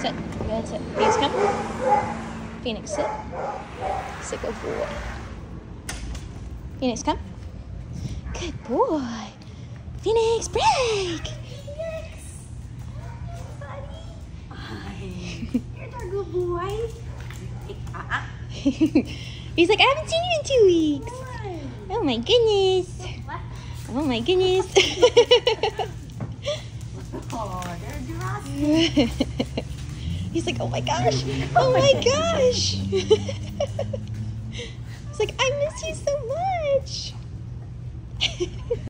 Sit. Good. Sit. Phoenix, come. Phoenix, sit. Sit. Good boy. Phoenix, come. Good boy. Phoenix, break. Phoenix! You're a good boy. Uh-uh. He's like, I haven't seen you in two weeks. Oh my goodness. Oh my goodness. Oh, they're. He's like, oh my gosh. Oh my gosh. He's like, I miss you so much.